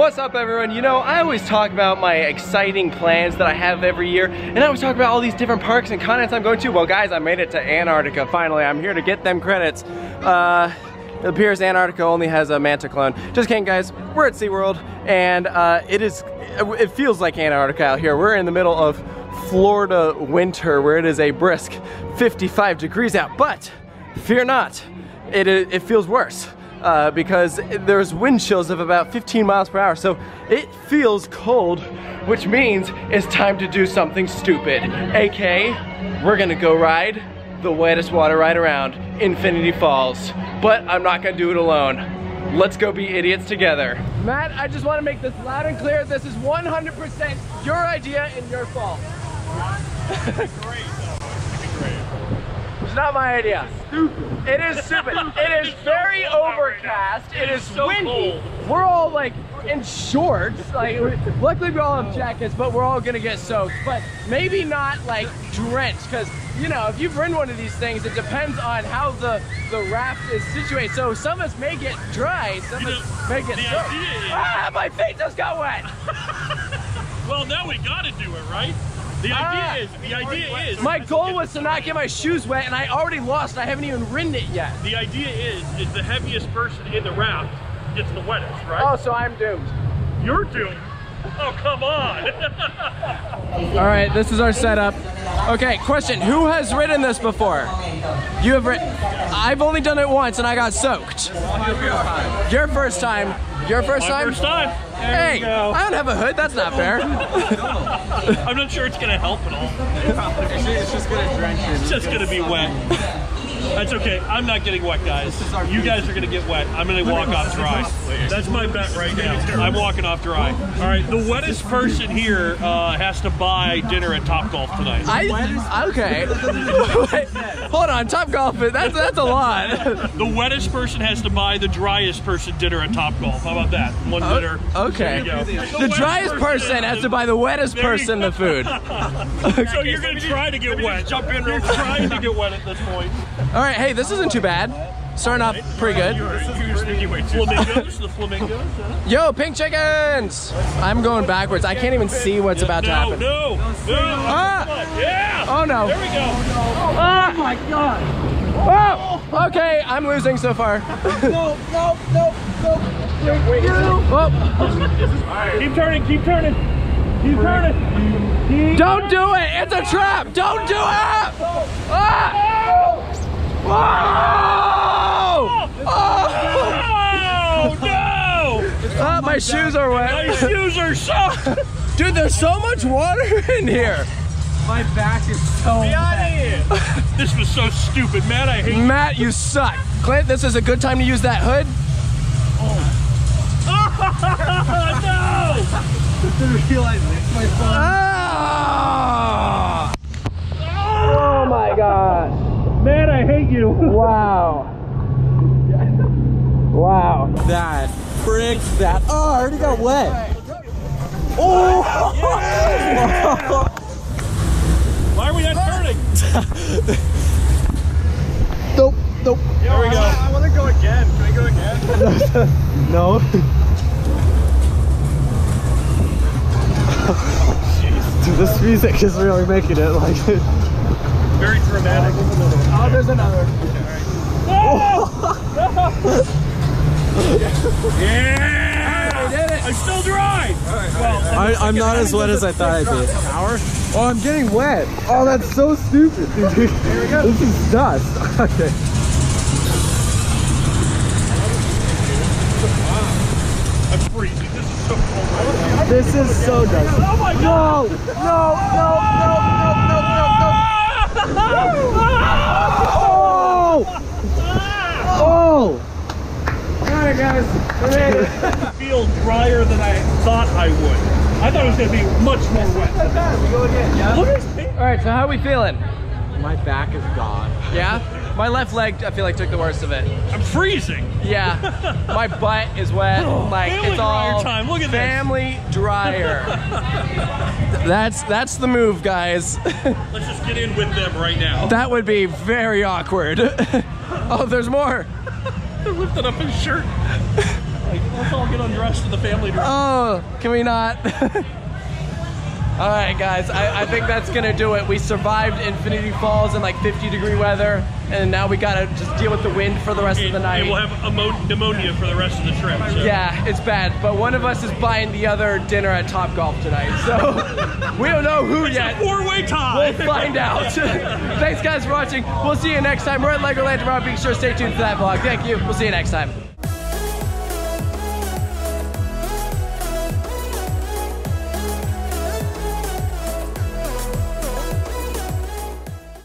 What's up everyone? You know, I always talk about my exciting plans that I have every year, and I always talk about all these different parks and continents I'm going to. Well guys, I made it to Antarctica finally. I'm here to get them credits. Uh, it appears Antarctica only has a manta clone. Just kidding guys, we're at SeaWorld, and uh, it is, it feels like Antarctica out here. We're in the middle of Florida winter where it is a brisk 55 degrees out, but fear not, it, it feels worse uh, because there's wind chills of about 15 miles per hour. So it feels cold, which means it's time to do something stupid. AK, we're gonna go ride the wettest water ride around, Infinity Falls. But I'm not gonna do it alone. Let's go be idiots together. Matt, I just wanna make this loud and clear. This is 100% your idea and your fault. great. Not my idea. Stupid. It is stupid. it is very overcast. It is so windy. Cold. We're all like in shorts. Like, luckily we all have jackets, but we're all gonna get soaked. But maybe not like drenched, because you know, if you've ridden one of these things, it depends on how the the raft is situated. So some of us may get dry, some of us may get soaked. Ah, my feet just got wet. well, now we gotta do it, right? The idea ah, is, the idea is. My goal was to not get my shoes wet, and I already lost. I haven't even ridden it yet. The idea is, is the heaviest person in the raft gets the wettest, right? Oh, so I'm doomed. You're doomed. Oh, come on. All right, this is our setup. Okay, question. Who has ridden this before? You have ridden. I've only done it once and I got soaked. Your first time. Your first My time? first time. There hey, I don't have a hood. That's not fair. I'm not sure it's going to help at all. It's just going to drench you. It's just going to be wet. That's okay. I'm not getting wet, guys. You guys are going to get wet. I'm going to walk off dry. That's my bet right now. I'm walking off dry. All right, the wettest person here uh, has to buy dinner at Top Golf tonight. I, okay. Hold on, Top Golf, that's, that's a lot. the wettest person has to buy the driest person dinner at Top Golf. How about that? One oh, dinner. Okay. The, the driest person has to buy the wettest person the food. so you're going to try to get wet. Jump in You're trying to get wet at this point. All right, hey, this isn't too bad. Starting off pretty good. Flamingos, the flamingos. Yo, pink chickens! I'm going backwards. I can't even see what's about to happen. No, no, no. Ah! Yeah! Oh no. There we go. Ah! Oh my god. Oh! Okay, I'm losing so far. no, no, no, no. Wait, oh. Keep turning, keep turning. Keep turning. Keep Don't do it! It's a trap! Don't do it! Ah! Whoa! Oh, no! Ah, my shoes are wet. My shoes are soaked. Dude, there's so much water in here. My back is so Be out of this was so stupid. Matt, I hate Matt, you suck. Clint, this is a good time to use that hood. Oh. no! didn't realize this, my phone. Ah! Oh my god. Man, I hate you. wow. Wow. That frick that. Oh, I already got wet. Oh! Yeah. Why are we not turning? nope, nope. There we go. I want to go again. Can I go again? no. Dude, this music is really making it like very dramatic. Oh, there's another. yeah! We did it! I'm still dry! Well, I, am not as wet as I thought I'd be. Hour? Oh, I'm getting wet. Oh, that's so stupid, dude. Here we go. This is dust. okay. I'm freezing. This is so cold This is so dusty. Oh my god! No! No! No! No! No! No! oh! Oh! Alright guys, I feel drier than I thought I would. I thought it was going to be much more wet. again, yeah? Look at Alright, so how are we feeling? My back is gone. Yeah? My left leg, I feel like, took the worst of it. I'm freezing. Yeah. My butt is wet. Oh, like, family it's all time. Look at family this. dryer. that's that's the move, guys. Let's just get in with them right now. That would be very awkward. oh, there's more. They're lifting up his shirt. Like, let's all get undressed in the family room. Oh, can we not? All right, guys, I, I think that's gonna do it. We survived Infinity Falls in like 50 degree weather, and now we gotta just deal with the wind for the rest of the night. And we'll have pneumonia for the rest of the trip. So. Yeah, it's bad, but one of us is buying the other dinner at Top Golf tonight, so we don't know who It's yet. four-way tie. We'll find out. Thanks, guys, for watching. We'll see you next time. We're at Legoland tomorrow. Be sure to stay tuned for that vlog. Thank you. We'll see you next time.